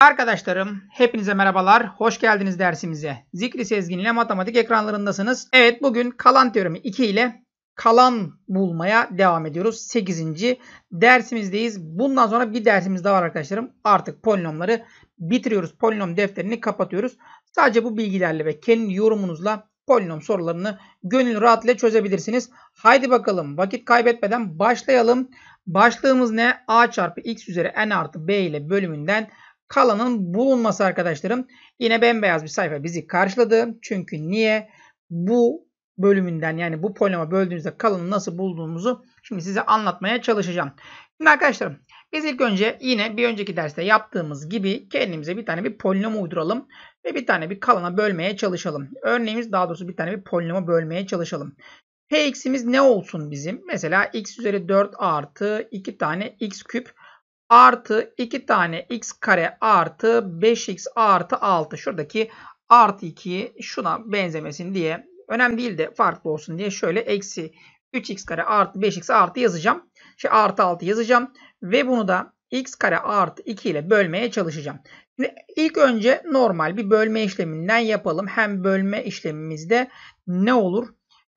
Arkadaşlarım hepinize merhabalar. Hoş geldiniz dersimize. Zikri Sezgin ile matematik ekranlarındasınız. Evet bugün kalan teoremi 2 ile kalan bulmaya devam ediyoruz. 8. dersimizdeyiz. Bundan sonra bir dersimiz daha var arkadaşlarım. Artık polinomları bitiriyoruz. Polinom defterini kapatıyoruz. Sadece bu bilgilerle ve kendi yorumunuzla polinom sorularını gönül rahatlıkla çözebilirsiniz. Haydi bakalım vakit kaybetmeden başlayalım. Başlığımız ne? A çarpı x üzeri n artı b ile bölümünden kalanın bulunması arkadaşlarım. Yine bembeyaz bir sayfa bizi karşıladı. Çünkü niye? Bu bölümünden yani bu polinoma böldüğünüzde kalanı nasıl bulduğumuzu şimdi size anlatmaya çalışacağım. Şimdi arkadaşlarım biz ilk önce yine bir önceki derste yaptığımız gibi kendimize bir tane bir polinom uyduralım ve bir tane bir kalana bölmeye çalışalım. Örneğimiz daha doğrusu bir tane bir polinoma bölmeye çalışalım. Px'imiz ne olsun bizim? Mesela x üzeri 4 artı 2 tane x küp artı 2 tane x kare artı 5x artı 6. Şuradaki artı 2'yi şuna benzemesin diye önemli değil de farklı olsun diye şöyle eksi 3x kare artı 5x artı yazacağım. Şey artı 6 yazacağım. Ve bunu da x kare artı 2 ile bölmeye çalışacağım. Şimdi ilk önce normal bir bölme işleminden yapalım. Hem bölme işlemimizde ne olur?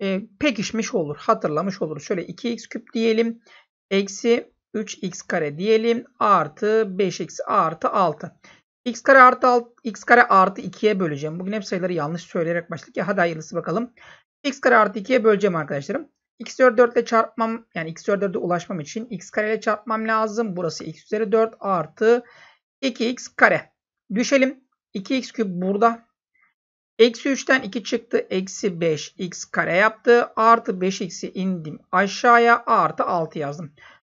Ee, pekişmiş olur. Hatırlamış oluruz. Şöyle 2x küp diyelim. Eksi 3x kare diyelim. Artı 5x artı 6. x kare artı 6, x kare artı 2'ye böleceğim. Bugün hep sayıları yanlış söyleyerek başladık ya. Hadi hayırlısı bakalım. x kare artı 2'ye böleceğim arkadaşlarım. x üzeri 4 ile çarpmam yani x üzeri 4'e ulaşmam için x kare ile çarpmam lazım. Burası x üzeri 4 artı 2x kare. Düşelim. 2x küp burada. Eksi 3'ten 2 çıktı. Eksi 5x kare yaptı. Artı 5x'i indim aşağıya. Artı 6 yazdım.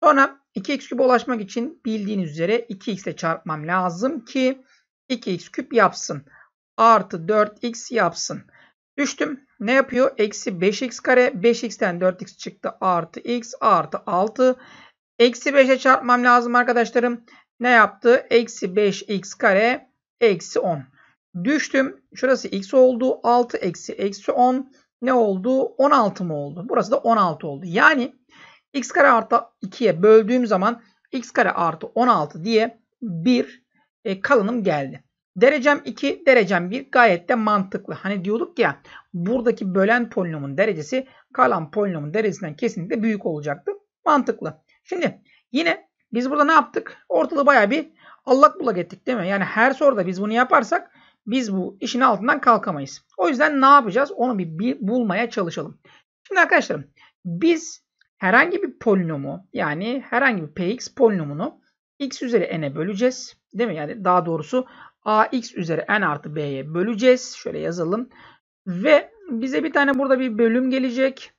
Sonra 2x küp ulaşmak için bildiğiniz üzere 2x ile çarpmam lazım ki 2x küp yapsın. Artı 4x yapsın. Düştüm. Ne yapıyor? Eksi 5x kare. 5x'ten 4x çıktı. Artı x artı 6. Eksi 5'e çarpmam lazım arkadaşlarım. Ne yaptı? Eksi 5x kare. Eksi 10. Düştüm. Şurası x oldu. 6 eksi eksi 10. Ne oldu? 16 mı oldu? Burası da 16 oldu. Yani x kare artı 2'ye böldüğüm zaman x kare artı 16 diye bir e, kalanım geldi. Derecem 2, derecem 1 gayet de mantıklı. Hani diyorduk ya buradaki bölen polinomun derecesi kalan polinomun derecesinden kesinlikle büyük olacaktı. Mantıklı. Şimdi yine biz burada ne yaptık? Ortalığı baya bir allak bullak ettik değil mi? Yani her soruda biz bunu yaparsak biz bu işin altından kalkamayız. O yüzden ne yapacağız? Onu bir, bir bulmaya çalışalım. Şimdi arkadaşlarım biz herhangi bir polinomu yani herhangi bir px polinomunu x üzeri n'e böleceğiz. Değil mi? Yani daha doğrusu ax üzeri n artı b'ye böleceğiz. Şöyle yazalım. Ve bize bir tane burada bir bölüm gelecek.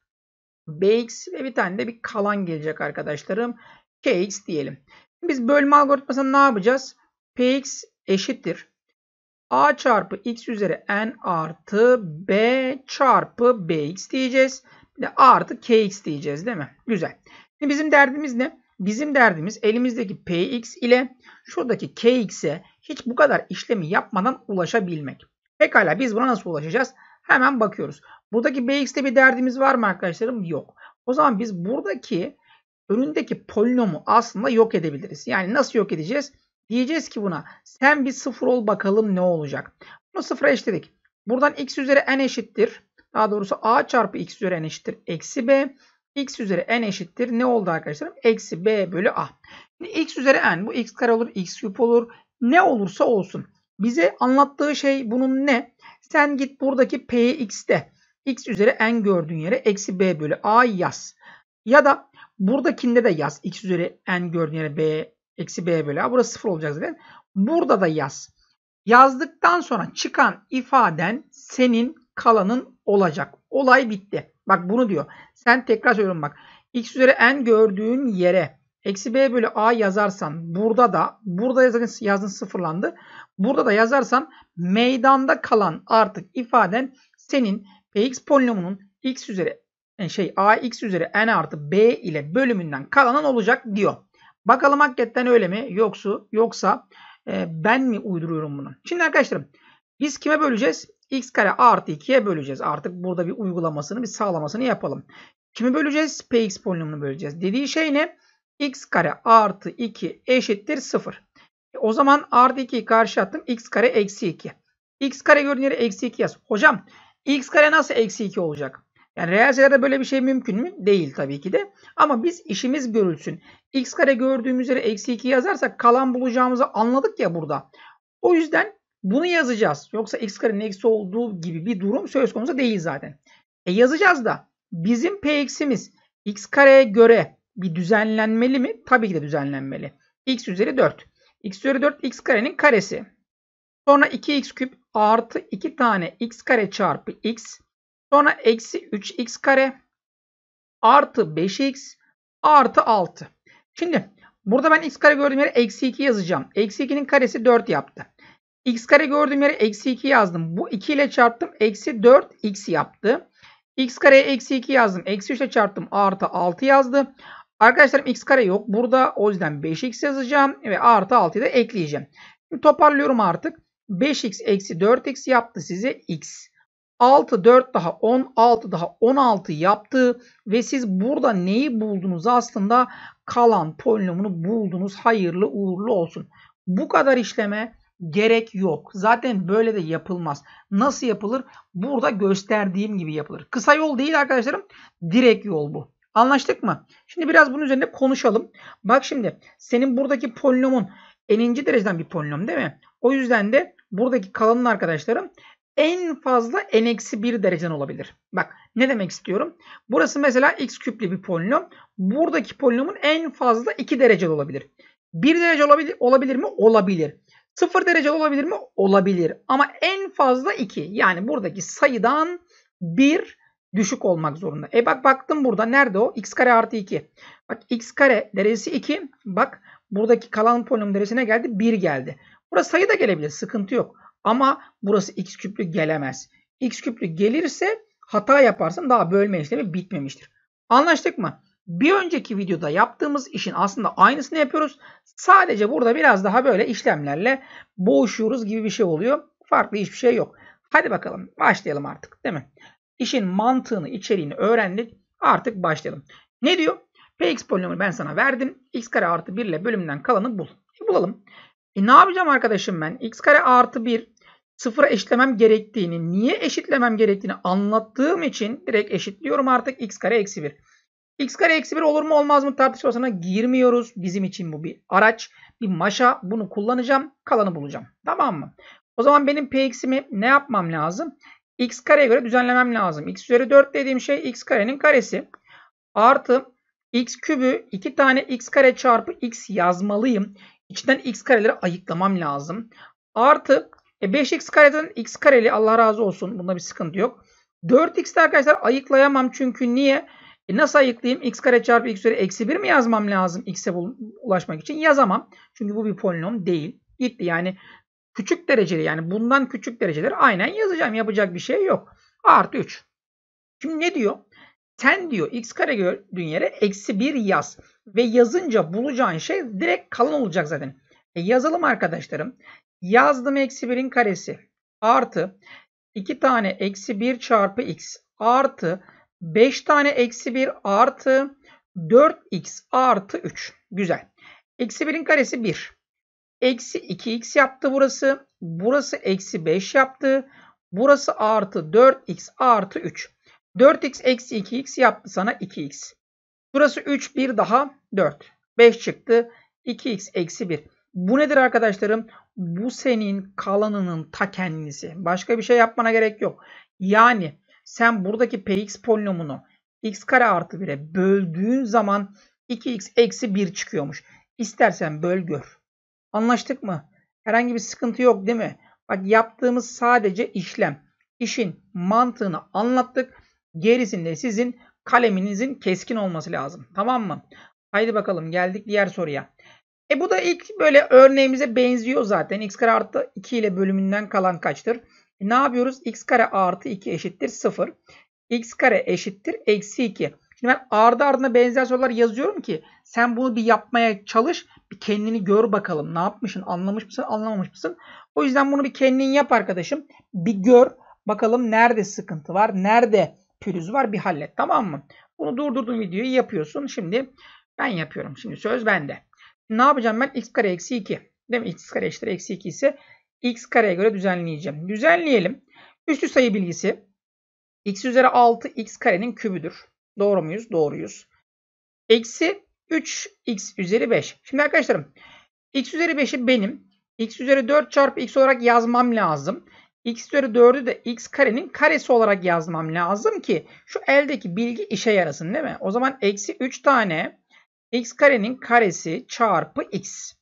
bx ve bir tane de bir kalan gelecek arkadaşlarım. kx diyelim. Biz bölme algoritmasında ne yapacağız? px eşittir. a çarpı x üzeri n artı b çarpı bx diyeceğiz. De artı kx diyeceğiz değil mi? Güzel. Şimdi bizim derdimiz ne? Bizim derdimiz elimizdeki px ile şuradaki kx'e hiç bu kadar işlemi yapmadan ulaşabilmek. Pekala biz buna nasıl ulaşacağız? Hemen bakıyoruz. Buradaki bx'te bir derdimiz var mı arkadaşlarım? Yok. O zaman biz buradaki önündeki polinomu aslında yok edebiliriz. Yani nasıl yok edeceğiz? Diyeceğiz ki buna sen bir sıfır ol bakalım ne olacak. Bunu sıfıra eşitledik. Buradan x üzeri n eşittir. Daha doğrusu a çarpı x üzeri n eşittir. Eksi b. x üzeri n eşittir. Ne oldu arkadaşlarım? Eksi b bölü a. Şimdi x üzeri n bu x kare olur, x küp olur. Ne olursa olsun. Bize anlattığı şey bunun ne? Sen git buradaki px'te x üzeri n gördüğün yere eksi b bölü a yaz. Ya da buradakinde de yaz. x üzeri n gördüğün yere b eksi b bölü a. Burası sıfır olacak zaten. Burada da yaz. Yazdıktan sonra çıkan ifaden senin kalanın olacak. Olay bitti. Bak bunu diyor. Sen tekrar söylüyorum bak. x üzeri n gördüğün yere eksi b bölü a yazarsan burada da burada yazın, yazın sıfırlandı. Burada da yazarsan meydanda kalan artık ifaden senin px polinomunun x üzeri yani şey a x üzeri n artı b ile bölümünden kalanın olacak diyor. Bakalım hakikaten öyle mi? Yoksa yoksa e, ben mi uyduruyorum bunu? Şimdi arkadaşlarım biz kime böleceğiz? X kare artı 2'ye böleceğiz. Artık burada bir uygulamasını bir sağlamasını yapalım. Kimi böleceğiz? px polinomunu böleceğiz. Dediği şey ne? x kare artı 2 eşittir 0. E, o zaman artı 2'yi karşı attım. x kare eksi 2. x kare gördüğün yere eksi 2 yaz. Hocam x kare nasıl eksi 2 olacak? Yani reel sayılarda böyle bir şey mümkün mü? Değil tabii ki de. Ama biz işimiz görülsün. x kare gördüğümüz yere eksi 2 yazarsak kalan bulacağımızı anladık ya burada. O yüzden bunu yazacağız. Yoksa x karenin eksi olduğu gibi bir durum söz konusu değil zaten. E yazacağız da bizim p eksimiz x kareye göre bir düzenlenmeli mi? Tabii ki de düzenlenmeli. x üzeri 4. x üzeri 4 x karenin karesi. Sonra 2x küp artı 2 tane x kare çarpı x. Sonra eksi 3x kare artı 5x artı 6. Şimdi burada ben x kare gördüğüm yere eksi 2 yazacağım. Eksi 2'nin karesi 4 yaptı. X kare gördüğüm yere eksi 2 yazdım. Bu 2 ile çarptım. Eksi 4x yaptı. x kareye eksi 2 yazdım. Eksi 3 ile çarptım. Artı 6 yazdı. Arkadaşlarım x kare yok. Burada o yüzden 5x yazacağım. Ve artı 6'yı da ekleyeceğim. Şimdi toparlıyorum artık. 5x eksi 4x yaptı size x. 6 4 daha 10 6 daha 16 yaptı ve siz burada neyi buldunuz aslında kalan polinomunu buldunuz hayırlı uğurlu olsun. Bu kadar işleme gerek yok. Zaten böyle de yapılmaz. Nasıl yapılır? Burada gösterdiğim gibi yapılır. Kısa yol değil arkadaşlarım. Direkt yol bu. Anlaştık mı? Şimdi biraz bunun üzerinde konuşalım. Bak şimdi senin buradaki polinomun eninci dereceden bir polinom değil mi? O yüzden de buradaki kalanın arkadaşlarım en fazla n-1 dereceden olabilir. Bak ne demek istiyorum? Burası mesela x küplü bir polinom. Buradaki polinomun en fazla 2 derece olabilir. 1 derece olabilir, olabilir mi? Olabilir. 0 derece olabilir mi? Olabilir. Ama en fazla 2. Yani buradaki sayıdan 1 düşük olmak zorunda. E bak baktım burada. Nerede o? x kare artı 2. Bak x kare derecesi 2. Bak buradaki kalan polinom derecesine geldi. 1 geldi. Burası sayı da gelebilir. Sıkıntı yok. Ama burası x küplü gelemez. x küplü gelirse hata yaparsın daha bölme işlemi bitmemiştir. Anlaştık mı? Bir önceki videoda yaptığımız işin aslında aynısını yapıyoruz. Sadece burada biraz daha böyle işlemlerle boğuşuyoruz gibi bir şey oluyor. Farklı hiçbir şey yok. Hadi bakalım başlayalım artık değil mi? İşin mantığını, içeriğini öğrendik. Artık başlayalım. Ne diyor? Px polinomu ben sana verdim. x kare artı 1 ile bölümden kalanı bul. E, bulalım. E ne yapacağım arkadaşım ben? x kare artı 1 sıfıra eşitlemem gerektiğini, niye eşitlemem gerektiğini anlattığım için direkt eşitliyorum artık x kare eksi 1. x kare eksi 1 olur mu olmaz mı tartışmasına girmiyoruz. Bizim için bu bir araç, bir maşa. Bunu kullanacağım, kalanı bulacağım. Tamam mı? O zaman benim px'imi ne yapmam lazım? x kareye göre düzenlemem lazım. x üzeri 4 dediğim şey x karenin karesi. Artı x kübü 2 tane x kare çarpı x yazmalıyım. İçinden x kareleri ayıklamam lazım. Artı e 5x kareden x kareli Allah razı olsun. Bunda bir sıkıntı yok. 4x'te arkadaşlar ayıklayamam çünkü niye? E nasıl ayıklayayım? x kare çarpı x üzeri eksi 1 mi yazmam lazım x'e ulaşmak için? Yazamam. Çünkü bu bir polinom değil. Gitti yani küçük dereceli yani bundan küçük dereceleri aynen yazacağım. Yapacak bir şey yok. Artı 3. Şimdi ne diyor? Sen diyor x kare gördüğün yere eksi 1 yaz. Ve yazınca bulacağın şey direkt kalan olacak zaten. E yazalım arkadaşlarım. Yazdım eksi 1'in karesi. Artı 2 tane eksi 1 çarpı x. Artı 5 tane eksi 1 artı 4x artı 3. Güzel. Eksi 1'in karesi 1. Eksi 2x yaptı burası. Burası eksi 5 yaptı. Burası artı 4x artı 3. 4x eksi 2x yaptı sana 2x. Burası 3 1 daha 4. 5 çıktı. 2x eksi 1. Bu nedir arkadaşlarım? Bu senin kalanının ta kendisi. Başka bir şey yapmana gerek yok. Yani sen buradaki px polinomunu x kare artı 1'e böldüğün zaman 2x eksi 1 çıkıyormuş. İstersen böl gör. Anlaştık mı? Herhangi bir sıkıntı yok değil mi? Bak yaptığımız sadece işlem. İşin mantığını anlattık. Gerisinde sizin kaleminizin keskin olması lazım. Tamam mı? Haydi bakalım geldik diğer soruya. E bu da ilk böyle örneğimize benziyor zaten. x kare artı 2 ile bölümünden kalan kaçtır? E ne yapıyoruz? x kare artı 2 eşittir 0. x kare eşittir eksi 2. Şimdi ben ardı ardına benzer sorular yazıyorum ki sen bunu bir yapmaya çalış. Bir kendini gör bakalım. Ne yapmışsın? Anlamış mısın? Anlamamış mısın? O yüzden bunu bir kendin yap arkadaşım. Bir gör. Bakalım nerede sıkıntı var? Nerede pürüz var? Bir hallet. Tamam mı? Bunu durdurdum videoyu yapıyorsun. Şimdi ben yapıyorum. Şimdi söz bende. Ne yapacağım ben? x kare eksi 2. Değil mi? x kare eşittir eksi 2 ise x kareye göre düzenleyeceğim. Düzenleyelim. Üstü sayı bilgisi x üzeri 6 x karenin kübüdür. Doğru muyuz? Doğruyuz. Eksi 3x üzeri 5. Şimdi arkadaşlarım x üzeri 5'i benim x üzeri 4 çarpı x olarak yazmam lazım. x üzeri 4'ü de x karenin karesi olarak yazmam lazım ki şu eldeki bilgi işe yarasın değil mi? O zaman eksi 3 tane x karenin karesi çarpı x.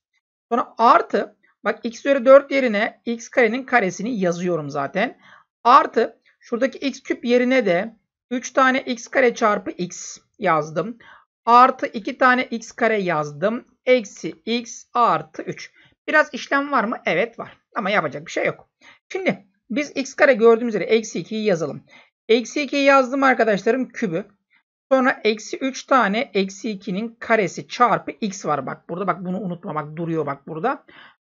Sonra artı bak x üzeri 4 yerine x karenin karesini yazıyorum zaten. Artı şuradaki x küp yerine de 3 tane x kare çarpı x yazdım. Artı 2 tane x kare yazdım. Eksi x artı 3. Biraz işlem var mı? Evet var. Ama yapacak bir şey yok. Şimdi biz x kare gördüğümüz üzere eksi 2'yi yazalım. Eksi 2'yi yazdım arkadaşlarım kübü. Sonra eksi 3 tane eksi 2'nin karesi çarpı x var. Bak burada bak bunu unutma. Bak duruyor bak burada.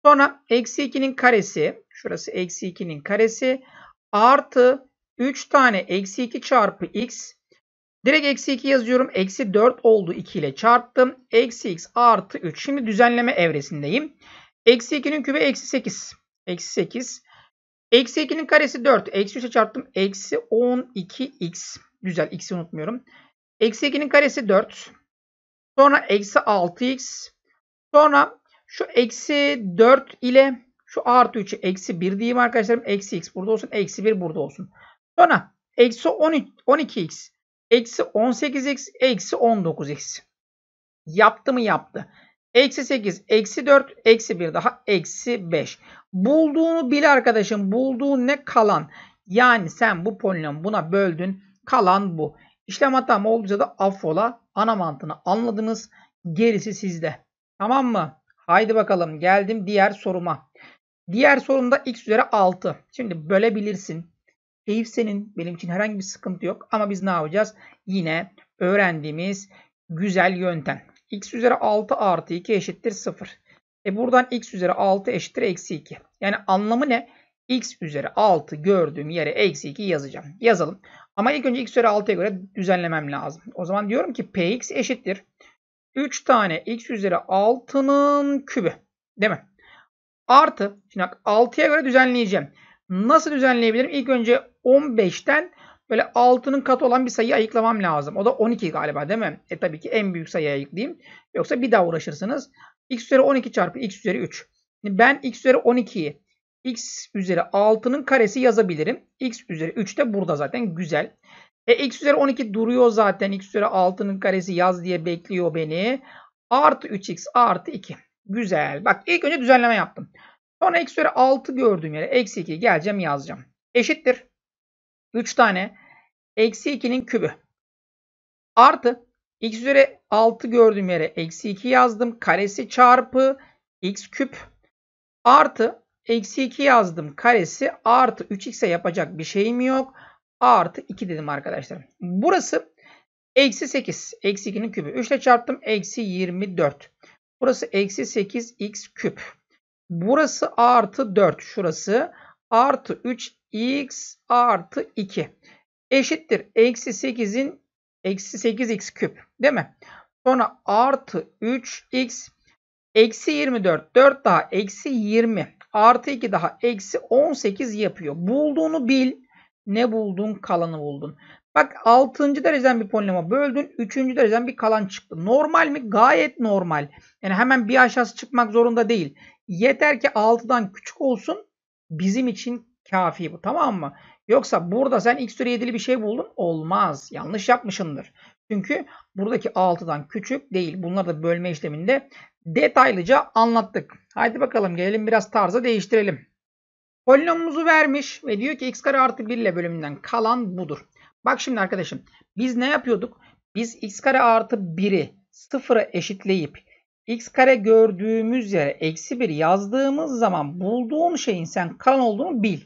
Sonra eksi 2'nin karesi. Şurası eksi 2'nin karesi. Artı 3 tane eksi 2 çarpı x. Direkt eksi 2 yazıyorum. Eksi 4 oldu 2 ile çarptım. Eksi x artı 3. Şimdi düzenleme evresindeyim. Eksi 2'nin kübü eksi 8. Eksi 8. Eksi 2'nin karesi 4. Eksi 3'e çarptım. Eksi 12x. Güzel. X'i unutmuyorum. Eksi 2'nin karesi 4. Sonra eksi 6x. Sonra şu eksi 4 ile şu artı 3'ü eksi 1 diyeyim arkadaşlarım. Eksi x burada olsun. Eksi 1 burada olsun. Sonra eksi 12x. Eksi 18x. Eksi 19x. Yaptı mı yaptı. Eksi 8, eksi 4, eksi 1 daha eksi 5. Bulduğunu bil arkadaşım. Bulduğun ne kalan. Yani sen bu polinomu buna böldün. Kalan bu. İşlem hatam olduysa da affola. Ana mantığını anladınız. Gerisi sizde. Tamam mı? Haydi bakalım geldim diğer soruma. Diğer sorumda x üzeri 6. Şimdi bölebilirsin. Keyif senin. Benim için herhangi bir sıkıntı yok. Ama biz ne yapacağız? Yine öğrendiğimiz güzel yöntem x üzeri 6 artı 2 eşittir 0. E buradan x üzeri 6 eşittir eksi 2. Yani anlamı ne? x üzeri 6 gördüğüm yere eksi 2 yazacağım. Yazalım. Ama ilk önce x üzeri 6'ya göre düzenlemem lazım. O zaman diyorum ki px eşittir. 3 tane x üzeri 6'nın kübü. Değil mi? Artı. Şimdi 6'ya göre düzenleyeceğim. Nasıl düzenleyebilirim? İlk önce 15'ten Böyle 6'nın katı olan bir sayıyı ayıklamam lazım. O da 12 galiba değil mi? E tabii ki en büyük sayıyı ayıklayayım. Yoksa bir daha uğraşırsınız. x üzeri 12 çarpı x üzeri 3. Şimdi ben x üzeri 12'yi x üzeri 6'nın karesi yazabilirim. x üzeri 3 de burada zaten güzel. E x üzeri 12 duruyor zaten. x üzeri 6'nın karesi yaz diye bekliyor beni. Artı 3x artı 2. Güzel. Bak ilk önce düzenleme yaptım. Sonra x üzeri 6 gördüğüm yere eksi 2 geleceğim yazacağım. Eşittir. 3 tane eksi 2'nin kübü. Artı x üzeri 6 gördüğüm yere eksi 2 yazdım. Karesi çarpı x küp artı eksi 2 yazdım. Karesi artı 3x'e yapacak bir şeyim yok. Artı 2 dedim arkadaşlar. Burası eksi 8. Eksi 2'nin kübü. 3 ile çarptım. Eksi 24. Burası eksi 8x küp. Burası artı 4. Şurası artı 3 x artı 2 eşittir. Eksi 8'in eksi 8x küp değil mi? Sonra artı 3x eksi 24 4 daha eksi 20 artı 2 daha eksi 18 yapıyor. Bulduğunu bil. Ne buldun? Kalanı buldun. Bak 6. dereceden bir polinoma böldün. 3. dereceden bir kalan çıktı. Normal mi? Gayet normal. Yani hemen bir aşağısı çıkmak zorunda değil. Yeter ki 6'dan küçük olsun. Bizim için Kafi bu tamam mı? Yoksa burada sen x üzeri 7'li bir şey buldun. Olmaz. Yanlış yapmışındır. Çünkü buradaki 6'dan küçük değil. Bunları da bölme işleminde detaylıca anlattık. Haydi bakalım gelelim biraz tarzı değiştirelim. Polinomumuzu vermiş ve diyor ki x kare artı 1 ile bölümünden kalan budur. Bak şimdi arkadaşım biz ne yapıyorduk? Biz x kare artı 1'i sıfıra eşitleyip x kare gördüğümüz yere eksi 1 yazdığımız zaman bulduğun şeyin sen kalan olduğunu bil.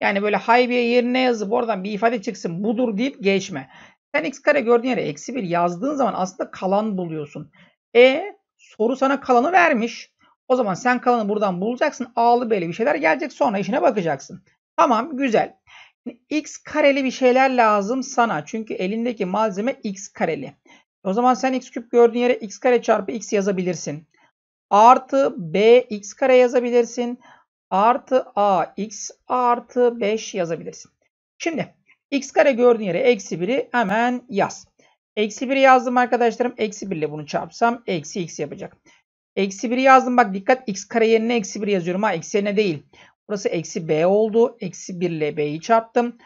Yani böyle haybiye yerine yazıp oradan bir ifade çıksın budur deyip geçme. Sen x kare gördüğün yere eksi 1 yazdığın zaman aslında kalan buluyorsun. E soru sana kalanı vermiş. O zaman sen kalanı buradan bulacaksın. A'lı B'li bir şeyler gelecek sonra işine bakacaksın. Tamam güzel. X kareli bir şeyler lazım sana. Çünkü elindeki malzeme X kareli. O zaman sen X küp gördüğün yere X kare çarpı X yazabilirsin. Artı b x kare yazabilirsin. Artı a x artı 5 yazabilirsin. Şimdi x kare gördüğün yere eksi 1'i hemen yaz. Eksi 1'i yazdım arkadaşlarım. Eksi 1 ile bunu çarpsam eksi x yapacak. Eksi 1'i yazdım. Bak dikkat x kare yerine eksi 1 yazıyorum. Ha eksi yerine değil. Burası eksi b oldu. Eksi 1 ile b'yi çarptım.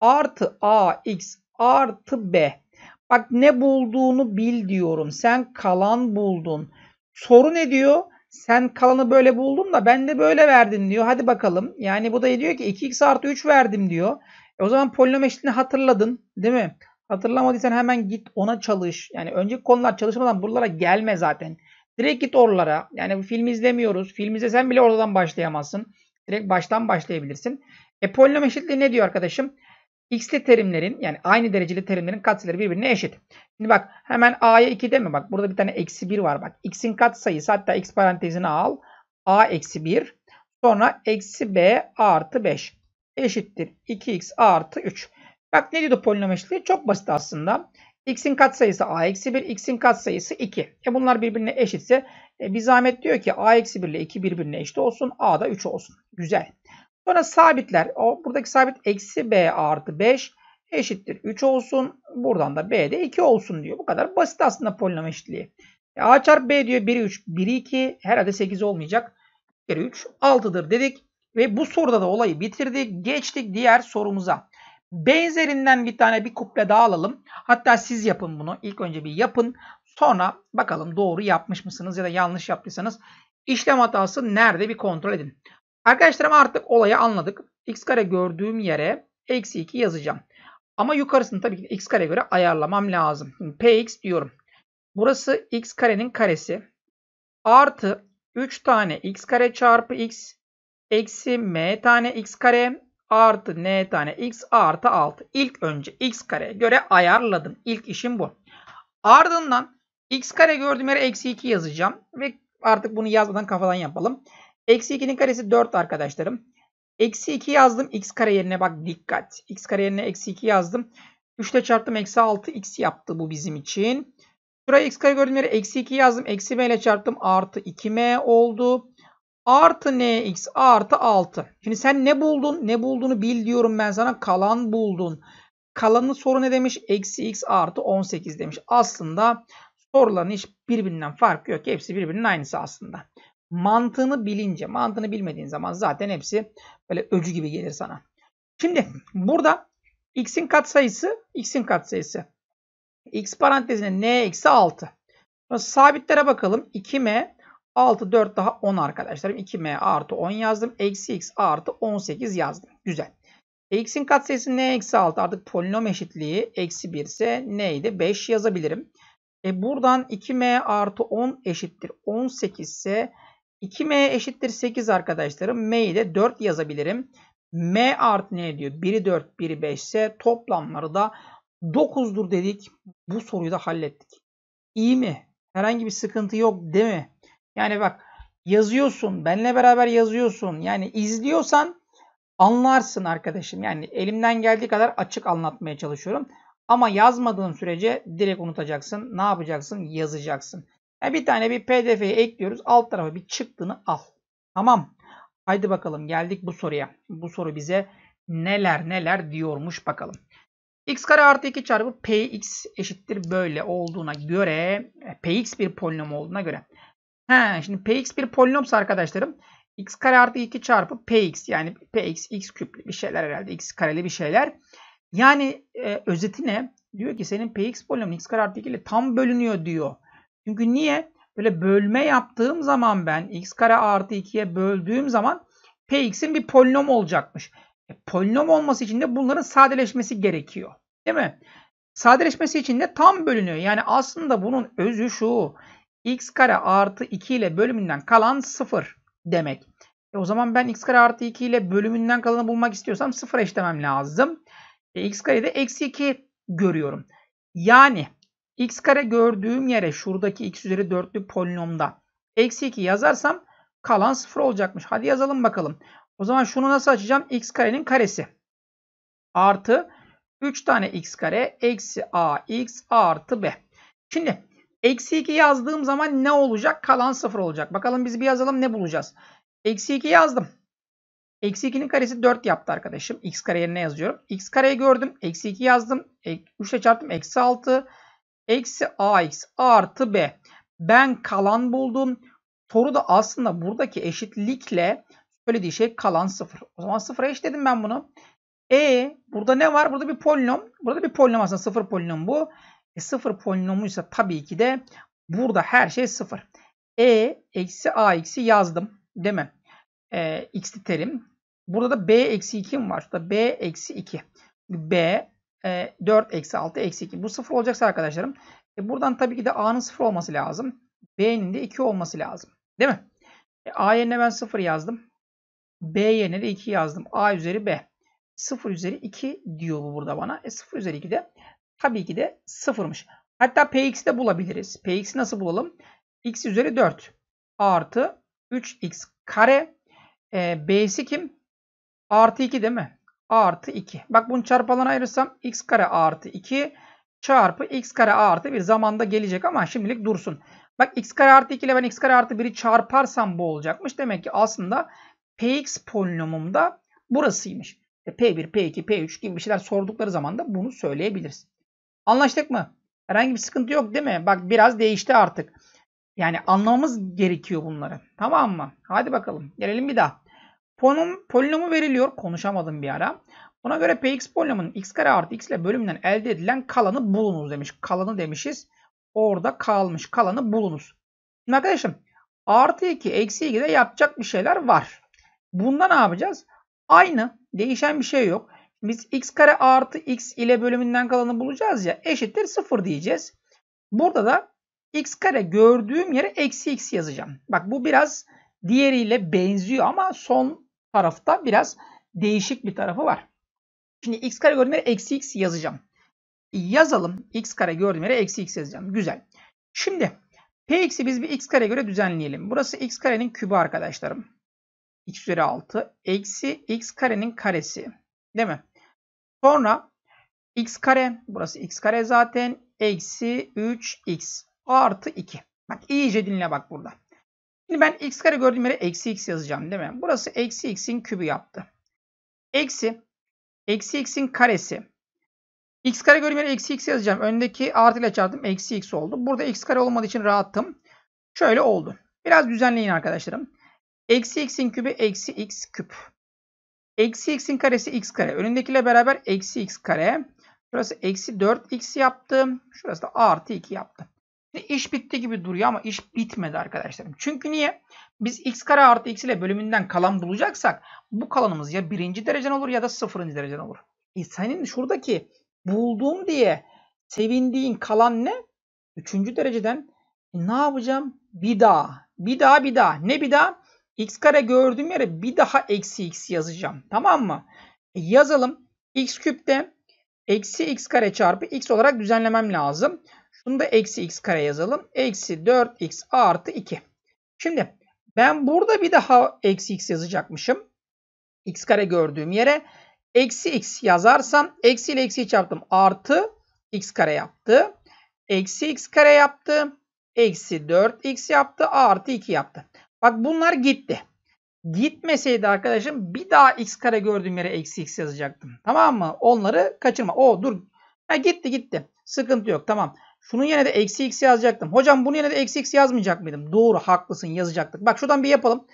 Artı a x artı b. Bak ne bulduğunu bil diyorum. Sen kalan buldun. Soru ne diyor? Sen kalanı böyle buldun da ben de böyle verdim diyor. Hadi bakalım. Yani bu da diyor ki 2x artı 3 verdim diyor. E o zaman polinom eşitliğini hatırladın. Değil mi? Hatırlamadıysan hemen git ona çalış. Yani önceki konular çalışmadan buralara gelme zaten. Direkt git oralara. Yani bu film izlemiyoruz. Film izlesen bile oradan başlayamazsın. Direkt baştan başlayabilirsin. E polinom eşitliği ne diyor arkadaşım? X'li terimlerin yani aynı dereceli terimlerin katsayıları birbirine eşit. Şimdi bak hemen A'ya 2 deme bak. Burada bir tane eksi 1 var bak. X'in katsayısı hatta X parantezine al. A eksi 1. Sonra eksi B artı 5 eşittir 2X artı 3. Bak ne diyordu polinom eşitliği? Çok basit aslında. X'in katsayısı A eksi 1, X'in katsayısı 2. E bunlar birbirine eşitse e bir zahmet diyor ki A eksi 1 ile 2 birbirine eşit olsun. A da 3 olsun. Güzel. Sonra sabitler. O, buradaki sabit eksi b artı 5 eşittir 3 olsun. Buradan da b de 2 olsun diyor. Bu kadar basit aslında polinom eşitliği. E, a çarpı b diyor 1'i 3, 1'i 2. Herhalde 8 olmayacak. 1 3 6'dır dedik. Ve bu soruda da olayı bitirdik. Geçtik diğer sorumuza. Benzerinden bir tane bir kuple daha alalım. Hatta siz yapın bunu. İlk önce bir yapın. Sonra bakalım doğru yapmış mısınız ya da yanlış yaptıysanız işlem hatası nerede bir kontrol edin. Arkadaşlarım artık olayı anladık. x kare gördüğüm yere eksi 2 yazacağım. Ama yukarısını tabii ki x kare göre ayarlamam lazım. Px diyorum. Burası x karenin karesi. Artı 3 tane x kare çarpı x eksi m tane x kare artı n tane x artı 6. İlk önce x kareye göre ayarladım. İlk işim bu. Ardından x kare gördüğüm yere eksi 2 yazacağım. Ve artık bunu yazmadan kafadan yapalım. Eksi 2'nin karesi 4 arkadaşlarım. Eksi 2 yazdım. X kare yerine bak dikkat. X kare yerine eksi 2 yazdım. 3 ile çarptım. Eksi 6 x yaptı bu bizim için. Şuraya x kare gördüğüm yere eksi 2 yazdım. Eksi m ile çarptım. Artı 2m oldu. Artı nx artı 6. Şimdi sen ne buldun? Ne bulduğunu bil diyorum ben sana. Kalan buldun. Kalanın soru ne demiş? Eksi x artı 18 demiş. Aslında soruların hiç birbirinden farkı yok. Hepsi birbirinin aynısı aslında mantığını bilince, mantığını bilmediğin zaman zaten hepsi böyle öcü gibi gelir sana. Şimdi burada x'in katsayısı, x'in katsayısı. x parantezine n eksi 6. Sabitlere bakalım. 2m 6, 4 daha 10 arkadaşlarım. 2m artı 10 yazdım. Eksi x artı 18 yazdım. Güzel. x'in katsayısı n eksi 6 artık polinom eşitliği eksi 1 ise neydi? 5 yazabilirim. E buradan 2m artı 10 eşittir 18 ise 2m eşittir 8 arkadaşlarım. m'yi de 4 yazabilirim. m artı ne diyor? 1'i 4, 1'i 5 ise toplamları da 9'dur dedik. Bu soruyu da hallettik. İyi mi? Herhangi bir sıkıntı yok değil mi? Yani bak yazıyorsun. Benle beraber yazıyorsun. Yani izliyorsan anlarsın arkadaşım. Yani elimden geldiği kadar açık anlatmaya çalışıyorum. Ama yazmadığın sürece direkt unutacaksın. Ne yapacaksın? Yazacaksın. Yani bir tane bir pdf'ye ekliyoruz. Alt tarafa bir çıktığını al. Tamam. Haydi bakalım geldik bu soruya. Bu soru bize neler neler diyormuş bakalım. x kare artı 2 çarpı px eşittir böyle olduğuna göre px bir polinom olduğuna göre. He, şimdi px bir polinomsa arkadaşlarım x kare artı 2 çarpı px yani px x küplü bir şeyler herhalde x kareli bir şeyler. Yani e, özeti ne? Diyor ki senin px polinomun x kare artı 2 ile tam bölünüyor diyor. Çünkü niye? Böyle bölme yaptığım zaman ben x kare artı 2'ye böldüğüm zaman px'in bir polinom olacakmış. E, polinom olması için de bunların sadeleşmesi gerekiyor. Değil mi? Sadeleşmesi için de tam bölünüyor. Yani aslında bunun özü şu. X kare artı 2 ile bölümünden kalan 0 demek. E o zaman ben x kare artı 2 ile bölümünden kalanı bulmak istiyorsam 0 eşlemem lazım. E x kareyi de eksi 2 görüyorum. Yani x kare gördüğüm yere şuradaki x üzeri 4'lük polinomda eksi 2 yazarsam kalan 0 olacakmış. Hadi yazalım bakalım. O zaman şunu nasıl açacağım? x karenin karesi artı 3 tane x kare eksi ax artı b. Şimdi Eksi 2 yazdığım zaman ne olacak? Kalan 0 olacak. Bakalım biz bir yazalım ne bulacağız? Eksi 2 yazdım. Eksi 2'nin karesi 4 yaptı arkadaşım. X kare yerine yazıyorum. X kareyi gördüm. Eksi 2 yazdım. 3 ile çarptım. Eksi 6. Eksi AX artı B. Ben kalan buldum. Soru da aslında buradaki eşitlikle söylediği şey kalan 0. O zaman 0'a eşitledim ben bunu. E burada ne var? Burada bir polinom. Burada bir polinom aslında 0 polinom bu. E, 0 polinomuysa tabii ki de burada her şey 0. E eksi AX'i yazdım. Değil mi? E, x'li terim. Burada da B eksi 2'm var. Şurada B eksi 2. B e, 4 eksi 6 eksi 2. Bu 0 olacaksa arkadaşlarım. E, buradan tabii ki de A'nın 0 olması lazım. B'nin de 2 olması lazım. Değil mi? E, A yerine ben 0 yazdım. B yerine de 2 yazdım. A üzeri B. 0 üzeri 2 diyor bu burada bana. E 0 üzeri 2 de tabii ki de 0'mış. Hatta Px'i de bulabiliriz. Px'i nasıl bulalım? x üzeri 4 artı 3x kare. E, B'si kim? Artı 2 değil mi? Artı 2. Bak bunu çarpı ayırırsam x kare artı 2 çarpı x kare artı 1 zamanda gelecek ama şimdilik dursun. Bak x kare artı 2 ile ben x kare artı 1'i çarparsam bu olacakmış. Demek ki aslında px polinomum da burasıymış. P1, P2, P3 gibi bir şeyler sordukları zaman da bunu söyleyebiliriz. Anlaştık mı? Herhangi bir sıkıntı yok değil mi? Bak biraz değişti artık. Yani anlamamız gerekiyor bunları. Tamam mı? Hadi bakalım. Gelelim bir daha. Polinom, polinomu veriliyor. Konuşamadım bir ara. Ona göre px polinomunun x kare artı x ile bölümünden elde edilen kalanı bulunuz demiş. Kalanı demişiz. Orada kalmış. Kalanı bulunuz. Şimdi arkadaşım artı 2 eksi 2 de yapacak bir şeyler var. Bunda ne yapacağız? Aynı. Değişen bir şey yok. Biz x kare artı x ile bölümünden kalanı bulacağız ya. Eşittir 0 diyeceğiz. Burada da x kare gördüğüm yere eksi x yazacağım. Bak bu biraz diğeriyle benziyor ama son tarafta biraz değişik bir tarafı var. Şimdi x kare gördüğüm yere eksi x yazacağım. Yazalım. x kare gördüğüm yere eksi x yazacağım. Güzel. Şimdi px'i biz bir x kare göre düzenleyelim. Burası x karenin kübü arkadaşlarım. x üzeri 6 eksi x karenin karesi. Değil mi? Sonra x kare burası x kare zaten eksi 3x artı 2. Bak iyice dinle bak burada. Şimdi ben x kare gördüğüm yere eksi x yazacağım değil mi? Burası eksi x'in kübü yaptı. Eksi eksi x'in karesi. x kare gördüğüm yere eksi x yazacağım. Öndeki artı ile çarptım. Eksi x oldu. Burada x kare olmadığı için rahattım. Şöyle oldu. Biraz düzenleyin arkadaşlarım. Eksi x'in kübü eksi x küp. Eksi x'in karesi x kare. Önündekiyle beraber eksi x kare. Şurası eksi 4x yaptı. Şurası da artı 2 yaptı. İş bitti gibi duruyor ama iş bitmedi arkadaşlarım. Çünkü niye? Biz x kare artı x ile bölümünden kalan bulacaksak bu kalanımız ya birinci derecen olur ya da sıfırıncı derecen olur. E senin şuradaki buldum diye sevindiğin kalan ne? Üçüncü dereceden. E ne yapacağım? Bir daha. Bir daha bir daha. Ne bir daha? X kare gördüğüm yere bir daha eksi x yazacağım. Tamam mı? E yazalım. x küpte eksi x kare çarpı x olarak düzenlemem lazım. Şunu da eksi x kare yazalım. Eksi 4x artı 2. Şimdi ben burada bir daha eksi x yazacakmışım. x kare gördüğüm yere eksi x yazarsam eksi ile eksi çarptım. Artı x kare yaptı. Eksi x kare yaptı. Eksi 4x yaptı. Artı 2 yaptı. Bak bunlar gitti. Gitmeseydi arkadaşım bir daha x kare gördüğüm yere eksi x yazacaktım. Tamam mı? Onları kaçırma. O dur. Ha, gitti gitti. Sıkıntı yok. Tamam. Şunun yerine de eksi x yazacaktım. Hocam bunun yerine de eksi x yazmayacak mıydım? Doğru haklısın yazacaktık. Bak şuradan bir yapalım.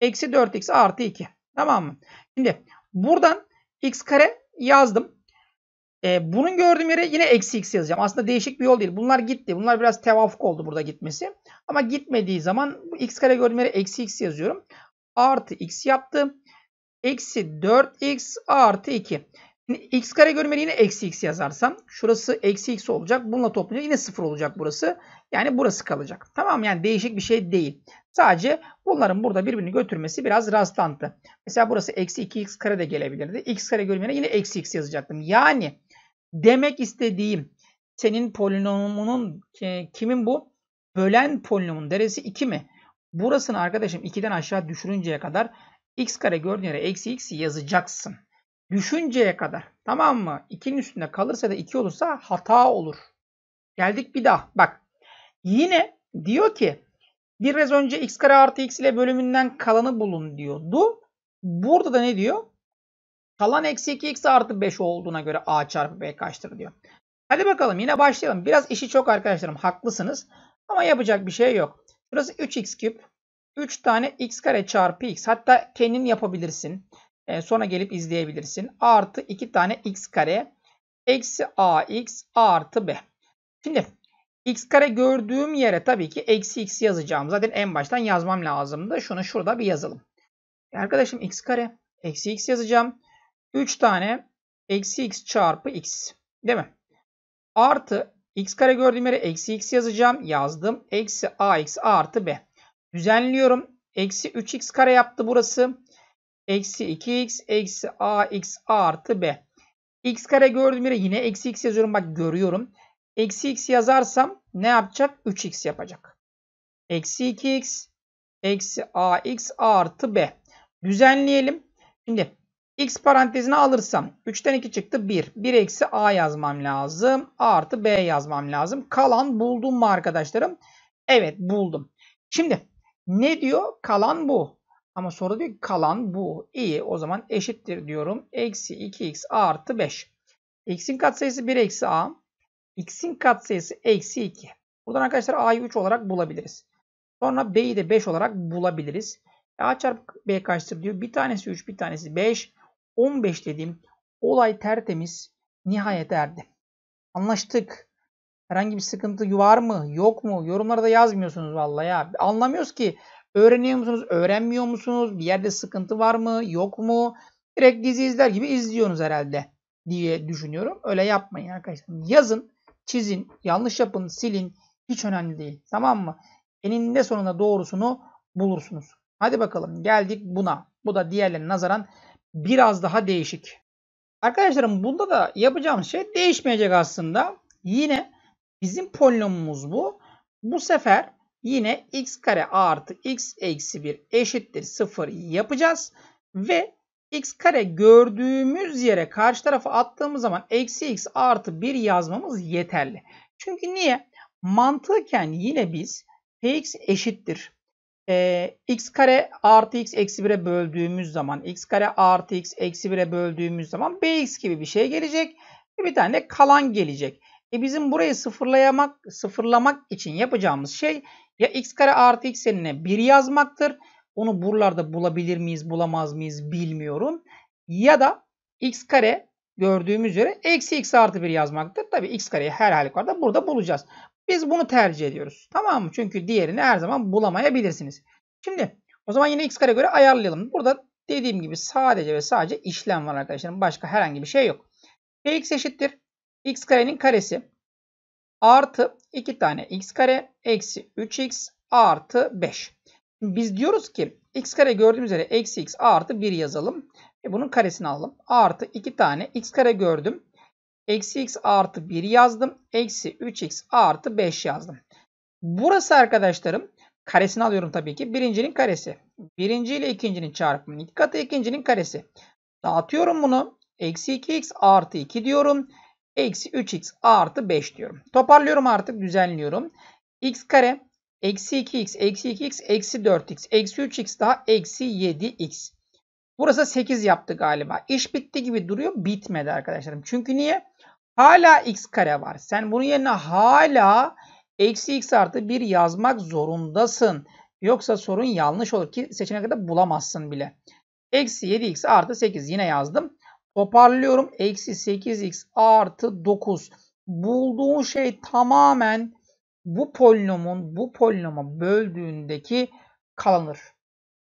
Eksi 4x artı 2. Tamam mı? Şimdi buradan x kare yazdım. Ee, bunun gördüğüm yere yine eksi x yazacağım. Aslında değişik bir yol değil. Bunlar gitti. Bunlar biraz tevafuk oldu burada gitmesi. Ama gitmediği zaman bu x kare gördüğüm yere eksi x yazıyorum. Artı x yaptı. Eksi 4x artı 2. Şimdi x kare görmeli yine eksi x yazarsam şurası eksi x olacak. Bununla toplayınca yine sıfır olacak burası. Yani burası kalacak. Tamam yani değişik bir şey değil. Sadece bunların burada birbirini götürmesi biraz rastlantı. Mesela burası eksi 2x kare de gelebilirdi. x kare görmeli yine eksi x yazacaktım. Yani demek istediğim senin polinomunun kimin bu? Bölen polinomun deresi 2 mi? Burasını arkadaşım 2'den aşağı düşürünceye kadar x kare gördüğün yere eksi x yazacaksın. Düşünceye kadar. Tamam mı? 2'nin üstünde kalırsa da 2 olursa hata olur. Geldik bir daha. Bak. Yine diyor ki biraz önce x kare artı x ile bölümünden kalanı bulun diyordu. Burada da ne diyor? Kalan eksi 2x artı 5 olduğuna göre a çarpı b kaçtır diyor. Hadi bakalım yine başlayalım. Biraz işi çok arkadaşlarım haklısınız. Ama yapacak bir şey yok. Burası 3x küp. 3 tane x kare çarpı x. Hatta kendin yapabilirsin. E, sonra gelip izleyebilirsin. Artı 2 tane x kare. Eksi ax artı b. Şimdi x kare gördüğüm yere tabii ki eksi x yazacağım. Zaten en baştan yazmam lazımdı. Şunu şurada bir yazalım. E arkadaşım x kare eksi x yazacağım. 3 tane eksi x çarpı x. Değil mi? Artı x kare gördüğüm yere eksi x yazacağım. Yazdım. Eksi ax artı b. Düzenliyorum. Eksi 3x kare yaptı burası. Eksi 2x eksi ax artı b. x kare gördüğüm yere yine eksi x yazıyorum. Bak görüyorum. Eksi x yazarsam ne yapacak? 3x yapacak. Eksi 2x eksi ax artı b. Düzenleyelim. Şimdi x parantezine alırsam 3'ten 2 çıktı 1. 1 eksi a yazmam lazım. A artı b yazmam lazım. Kalan buldum mu arkadaşlarım? Evet buldum. Şimdi ne diyor? Kalan bu. Ama sonra diyor ki kalan bu. İyi o zaman eşittir diyorum. Eksi 2x artı 5. X'in katsayısı 1 eksi a. X'in katsayısı eksi 2. Buradan arkadaşlar a'yı 3 olarak bulabiliriz. Sonra b'yi de 5 olarak bulabiliriz. a çarpı b kaçtır diyor. Bir tanesi 3 bir tanesi 5. 15 dediğim olay tertemiz nihayet erdi. Anlaştık. Herhangi bir sıkıntı var mı? Yok mu? Yorumlarda yazmıyorsunuz vallahi ya. Anlamıyoruz ki. Öğreniyor musunuz? Öğrenmiyor musunuz? Bir yerde sıkıntı var mı? Yok mu? Direkt dizi izler gibi izliyorsunuz herhalde diye düşünüyorum. Öyle yapmayın arkadaşlar. Yazın, çizin, yanlış yapın, silin. Hiç önemli değil. Tamam mı? Eninde sonunda doğrusunu bulursunuz. Hadi bakalım geldik buna. Bu da diğerlerine nazaran biraz daha değişik. Arkadaşlarım bunda da yapacağımız şey değişmeyecek aslında. Yine bizim polinomumuz bu. Bu sefer yine x kare artı x eksi 1 eşittir 0 yapacağız. Ve x kare gördüğümüz yere karşı tarafa attığımız zaman eksi x artı 1 yazmamız yeterli. Çünkü niye? Mantıken yine biz px eşittir e, x kare artı x eksi 1'e böldüğümüz zaman x kare artı x eksi 1'e böldüğümüz zaman bx gibi bir şey gelecek. Ve bir tane de kalan gelecek. E bizim burayı sıfırlayamak, sıfırlamak için yapacağımız şey ya x kare artı x yerine 1 yazmaktır. Onu buralarda bulabilir miyiz bulamaz mıyız bilmiyorum. Ya da x kare gördüğümüz üzere eksi x artı 1 yazmaktır. Tabi x kareyi her halükarda burada bulacağız. Biz bunu tercih ediyoruz. Tamam mı? Çünkü diğerini her zaman bulamayabilirsiniz. Şimdi o zaman yine x kare göre ayarlayalım. Burada dediğim gibi sadece ve sadece işlem var arkadaşlarım. Başka herhangi bir şey yok. px eşittir. x karenin karesi artı 2 tane x kare eksi 3x artı 5. Biz diyoruz ki x kare gördüğümüz üzere eksi x artı 1 yazalım. E bunun karesini alalım. Artı 2 tane x kare gördüm. Eksi x artı 1 yazdım. Eksi 3x artı 5 yazdım. Burası arkadaşlarım karesini alıyorum tabii ki. Birincinin karesi. Birinci ile ikincinin çarpımı. İki katı ikincinin karesi. Dağıtıyorum bunu. Eksi 2x artı 2 diyorum. Eksi 3x artı 5 diyorum. Toparlıyorum artık düzenliyorum. x kare eksi 2x eksi 2x eksi 4x eksi 3x daha eksi 7x. Burası 8 yaptı galiba. İş bitti gibi duruyor. Bitmedi arkadaşlarım. Çünkü niye? Hala x kare var. Sen bunun yerine hala eksi x artı 1 yazmak zorundasın. Yoksa sorun yanlış olur ki seçeneğe kadar bulamazsın bile. Eksi 7x artı 8 yine yazdım. Toparlıyorum. Eksi 8x artı 9. Bulduğun şey tamamen bu polinomun bu polinoma böldüğündeki kalanır.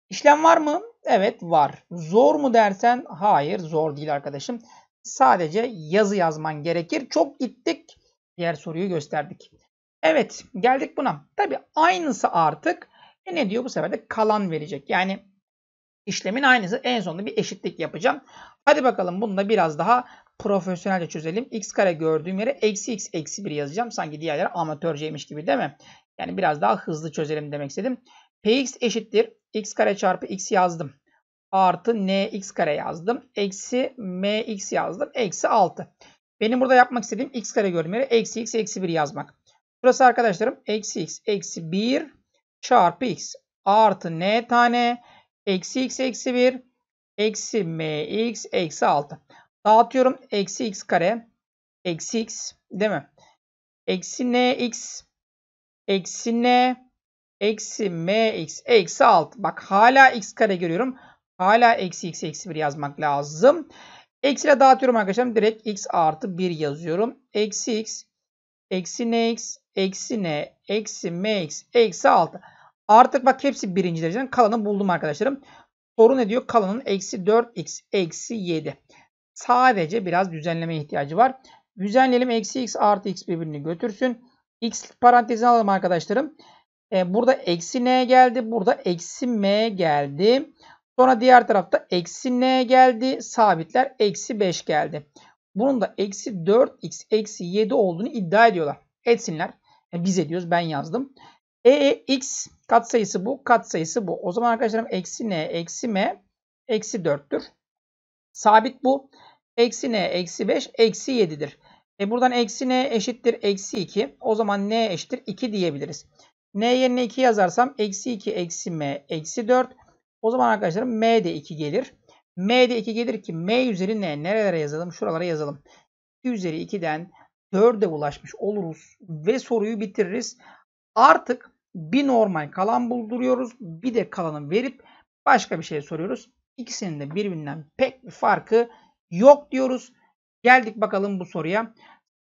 İşlem var mı? Evet var. Zor mu dersen hayır zor değil arkadaşım. Sadece yazı yazman gerekir. Çok gittik. Diğer soruyu gösterdik. Evet geldik buna. Tabi aynısı artık e ne diyor bu sefer de kalan verecek. Yani işlemin aynısı en sonunda bir eşitlik yapacağım. Hadi bakalım bunu da biraz daha profesyonelce çözelim. x kare gördüğüm yere eksi x eksi 1 yazacağım. Sanki diğerleri amatörceymiş gibi değil mi? Yani biraz daha hızlı çözelim demek istedim. px eşittir x kare çarpı x yazdım artı nx kare yazdım. Eksi mx yazdım. Eksi 6. Benim burada yapmak istediğim x kare gördüğüm yere eksi x eksi 1 yazmak. Burası arkadaşlarım eksi x eksi 1 çarpı x artı n tane eksi x eksi 1 eksi mx eksi 6. Dağıtıyorum. Eksi x kare eksi x değil mi? Eksi nx eksi n eksi mx eksi 6. Bak hala x kare görüyorum. Hala eksi x eksi 1 yazmak lazım. Eksiyle dağıtıyorum arkadaşlar. Direkt x artı 1 yazıyorum. Eksi x eksi nx eksi n eksi mx eksi 6. Artık bak hepsi birinci dereceden kalanı buldum arkadaşlarım. Soru ne diyor? Kalanın eksi 4x eksi 7. Sadece biraz düzenleme ihtiyacı var. Düzenleyelim. Eksi x artı x birbirini götürsün. x parantezine alalım arkadaşlarım. Ee, burada eksi n geldi. Burada eksi m geldi. Sonra diğer tarafta eksi n geldi. Sabitler eksi 5 geldi. Bunun da eksi 4x eksi 7 olduğunu iddia ediyorlar. Etsinler. Yani biz ediyoruz. Ben yazdım. E, x katsayısı bu. Katsayısı bu. O zaman arkadaşlarım eksi n eksi m eksi 4'tür. Sabit bu. Eksi n eksi 5 eksi 7'dir. E buradan eksi n eşittir eksi 2. O zaman n eşittir 2 diyebiliriz. n yerine 2 yazarsam eksi 2 eksi m eksi 4. O zaman arkadaşlarım m de 2 gelir. m de 2 gelir ki m üzeri n nerelere yazalım? Şuralara yazalım. 2 üzeri 2'den 4'e ulaşmış oluruz ve soruyu bitiririz. Artık bir normal kalan bulduruyoruz. Bir de kalanı verip başka bir şey soruyoruz. İkisinin de birbirinden pek bir farkı yok diyoruz. Geldik bakalım bu soruya.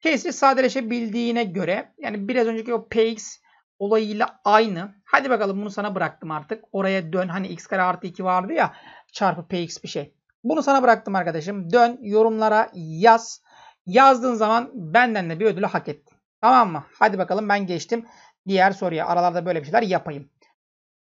Kesri sadeleşebildiğine göre yani biraz önceki o px olayıyla aynı. Hadi bakalım bunu sana bıraktım artık. Oraya dön. Hani x kare artı 2 vardı ya çarpı px bir şey. Bunu sana bıraktım arkadaşım. Dön yorumlara yaz. Yazdığın zaman benden de bir ödülü hak ettin. Tamam mı? Hadi bakalım ben geçtim. Diğer soruya aralarda böyle bir şeyler yapayım.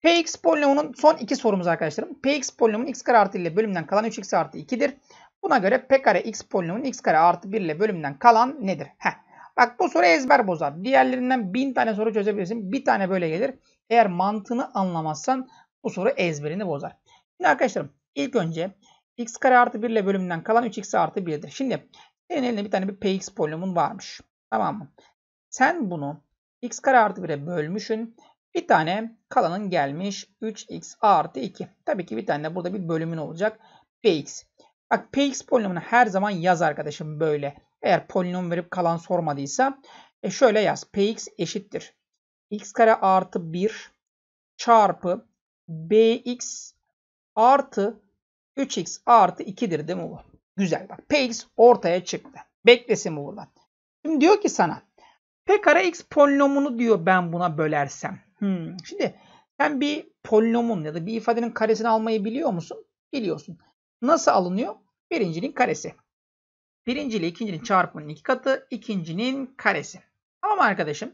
Px polinomunun son iki sorumuz arkadaşlarım. Px polinomun x kare artı ile bölümünden kalan 3x artı 2'dir. Buna göre p kare x polinomun x kare artı 1 ile bölümünden kalan nedir? Heh. Bak bu soru ezber bozar. Diğerlerinden bin tane soru çözebilirsin. Bir tane böyle gelir. Eğer mantığını anlamazsan bu soru ezberini bozar. Şimdi arkadaşlarım ilk önce x kare artı 1 ile bölümünden kalan 3x artı 1'dir. Şimdi senin elinde bir tane bir px polinomun varmış. Tamam mı? Sen bunu x kare artı 1'e bölmüşsün. Bir tane kalanın gelmiş 3x artı 2. Tabii ki bir tane de burada bir bölümün olacak. px. Bak px polinomunu her zaman yaz arkadaşım böyle. Eğer polinom verip kalan sormadıysa e şöyle yaz. px eşittir. x kare artı 1 çarpı bx artı 3x artı 2'dir değil mi bu? Güzel bak. px ortaya çıktı. Beklesin bu buradan. Şimdi diyor ki sana p kare x polinomunu diyor ben buna bölersem. Hmm. Şimdi sen bir polinomun ya da bir ifadenin karesini almayı biliyor musun? Biliyorsun. Nasıl alınıyor? Birincinin karesi. Birinci ile ikincinin çarpımının iki katı, ikincinin karesi. Tamam arkadaşım.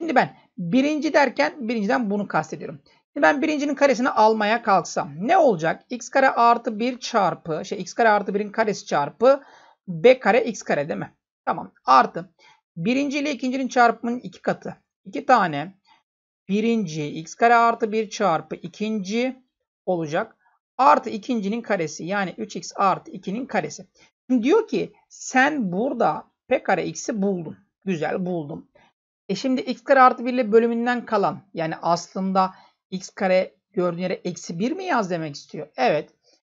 Şimdi ben birinci derken birinciden bunu kastediyorum. Şimdi ben birincinin karesini almaya kalksam ne olacak? x kare artı 1 çarpı şey x kare artı 1'in karesi çarpı b kare x kare değil mi? Tamam. Artı birinci ile ikincinin çarpımının iki katı. İki tane birinci x kare artı 1 çarpı ikinci olacak. Artı ikincinin karesi yani 3x artı 2'nin karesi. Diyor ki sen burada p kare x'i buldun. Güzel buldum. E şimdi x kare artı 1 ile bölümünden kalan yani aslında x kare gördüğün yere eksi 1 mi yaz demek istiyor? Evet.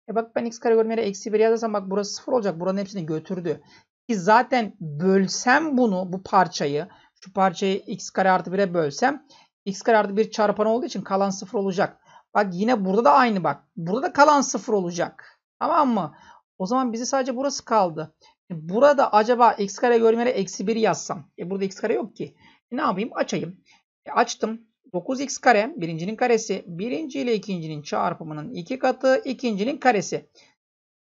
E bak ben x kare gördüğüm yere eksi 1 yazarsam bak burası 0 olacak. Buranın hepsini götürdü. Ki zaten bölsem bunu bu parçayı şu parçayı x kare artı 1'e bölsem x kare artı 1 çarpan olduğu için kalan 0 olacak. Bak yine burada da aynı bak. Burada da kalan 0 olacak. Tamam mı? O zaman bize sadece burası kaldı. Burada acaba x kare görmere eksi 1 yazsam. E burada x kare yok ki. E ne yapayım? Açayım. E açtım. 9x kare birincinin karesi. Birinci ile ikincinin çarpımının iki katı. ikincinin karesi.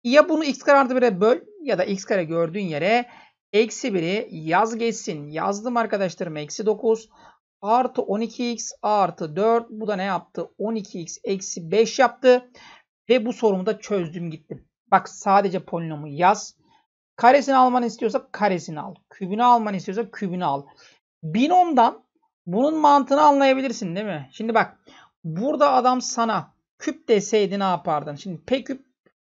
Ya bunu x kare artı 1'e böl ya da x kare gördüğün yere eksi 1'i yaz geçsin. Yazdım arkadaşlarım. Eksi 9 artı 12x artı 4. Bu da ne yaptı? 12x eksi 5 yaptı. Ve bu sorumu da çözdüm gittim. Bak sadece polinomu yaz. Karesini almanı istiyorsa karesini al. Kübünü almanı istiyorsa kübünü al. Binomdan bunun mantığını anlayabilirsin değil mi? Şimdi bak burada adam sana küp deseydi ne yapardın? Şimdi p küp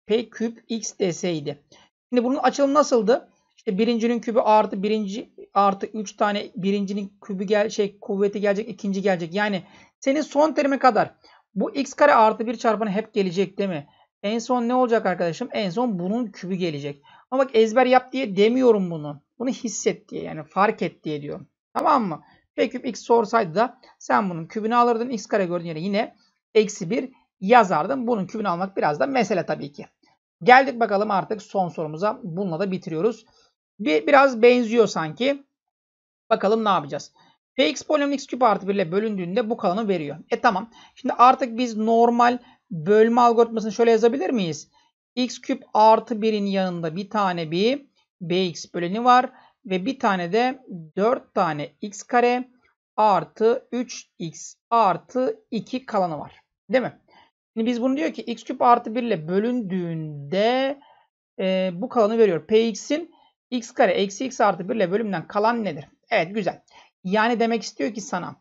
p küp x deseydi. Şimdi bunun açılımı nasıldı? İşte birincinin kübü artı birinci artı 3 tane birincinin kübü gel şey kuvveti gelecek ikinci gelecek. Yani senin son terime kadar bu x kare artı 1 çarpanı hep gelecek değil mi? En son ne olacak arkadaşım? En son bunun kübü gelecek. Ama bak ezber yap diye demiyorum bunu. Bunu hisset diye yani fark et diye diyorum. Tamam mı? P küp x sorsaydı da sen bunun kübünü alırdın. x kare gördüğün yere yine eksi 1 yazardın. Bunun kübünü almak biraz da mesele tabii ki. Geldik bakalım artık son sorumuza. Bununla da bitiriyoruz. Bir, biraz benziyor sanki. Bakalım ne yapacağız. Px polinomun x küp artı 1 ile bölündüğünde bu kalanı veriyor. E tamam. Şimdi artık biz normal bölme algoritmasını şöyle yazabilir miyiz? x küp artı 1'in yanında bir tane bir bx böleni var. Ve bir tane de 4 tane x kare artı 3x artı 2 kalanı var. Değil mi? Şimdi biz bunu diyor ki x küp artı 1 ile bölündüğünde e, bu kalanı veriyor. Px'in x kare eksi x artı 1 ile bölümden kalan nedir? Evet güzel. Yani demek istiyor ki sana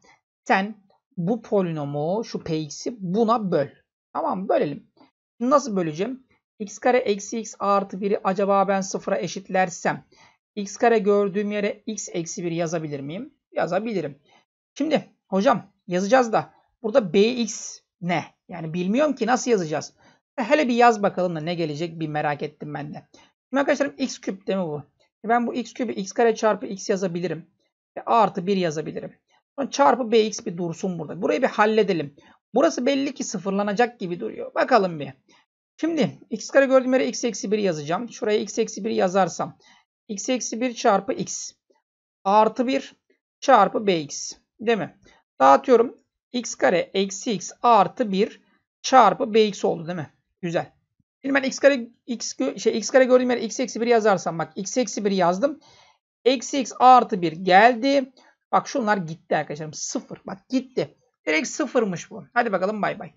sen bu polinomu şu px'i buna böl. Tamam bölelim. Nasıl böleceğim? x kare eksi x artı 1'i acaba ben sıfıra eşitlersem x kare gördüğüm yere x eksi 1 yazabilir miyim? Yazabilirim. Şimdi hocam yazacağız da burada bx ne? Yani bilmiyorum ki nasıl yazacağız. Hele bir yaz bakalım da ne gelecek bir merak ettim ben de. Şimdi arkadaşlarım x küp değil mi bu? Ben bu x küpü x kare çarpı x yazabilirim. Ve artı 1 yazabilirim. Sonra çarpı bx bir dursun burada. Burayı bir halledelim. Burası belli ki sıfırlanacak gibi duruyor. Bakalım bir. Şimdi x kare gördüğüm yere x eksi 1 yazacağım. Şuraya x eksi 1 yazarsam. x eksi 1 çarpı x. Artı 1 çarpı bx. Değil mi? Dağıtıyorum. x kare eksi x artı 1 çarpı bx oldu değil mi? Güzel. Şimdi ben x kare x şey x kare gördüğüm yere x eksi 1 yazarsam bak x eksi 1 yazdım. Eksi x artı 1 geldi. Bak şunlar gitti arkadaşlarım. 0. Bak gitti. Direkt sıfırmış bu. Hadi bakalım bay bay.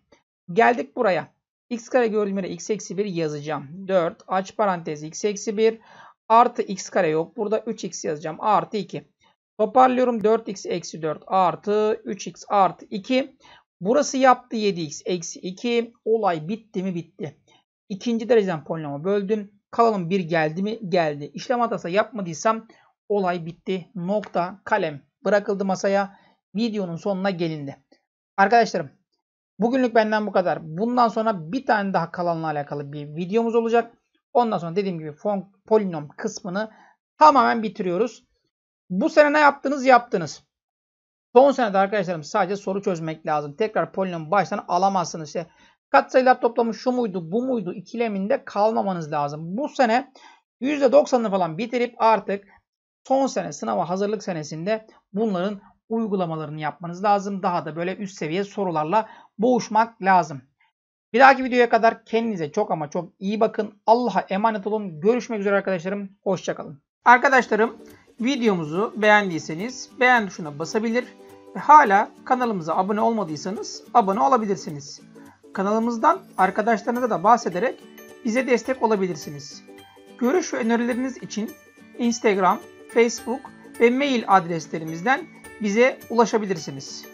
Geldik buraya. x kare gördüğüm x eksi 1 yazacağım. 4 aç parantez x eksi 1 artı x kare yok. Burada 3x yazacağım. Artı 2. Toparlıyorum 4x eksi 4 artı 3x artı 2. Burası yaptı 7x eksi 2. Olay bitti mi bitti. İkinci dereceden polinomu böldüm. Kalanım 1 geldi mi? Geldi. İşlem hatası yapmadıysam olay bitti. Nokta kalem bırakıldı masaya. Videonun sonuna gelindi. Arkadaşlarım bugünlük benden bu kadar. Bundan sonra bir tane daha kalanla alakalı bir videomuz olacak. Ondan sonra dediğim gibi fon, polinom kısmını tamamen bitiriyoruz. Bu sene ne yaptınız? Yaptınız. Son senede arkadaşlarım sadece soru çözmek lazım. Tekrar polinom baştan alamazsınız. İşte katsayılar toplamı şu muydu bu muydu ikileminde kalmamanız lazım. Bu sene %90'ını falan bitirip artık son sene sınava hazırlık senesinde bunların uygulamalarını yapmanız lazım. Daha da böyle üst seviye sorularla boğuşmak lazım. Bir dahaki videoya kadar kendinize çok ama çok iyi bakın. Allah'a emanet olun. Görüşmek üzere arkadaşlarım. Hoşçakalın. Arkadaşlarım videomuzu beğendiyseniz beğen tuşuna basabilir ve hala kanalımıza abone olmadıysanız abone olabilirsiniz. Kanalımızdan arkadaşlarınıza da bahsederek bize destek olabilirsiniz. Görüş ve önerileriniz için Instagram, Facebook ve mail adreslerimizden bize ulaşabilirsiniz.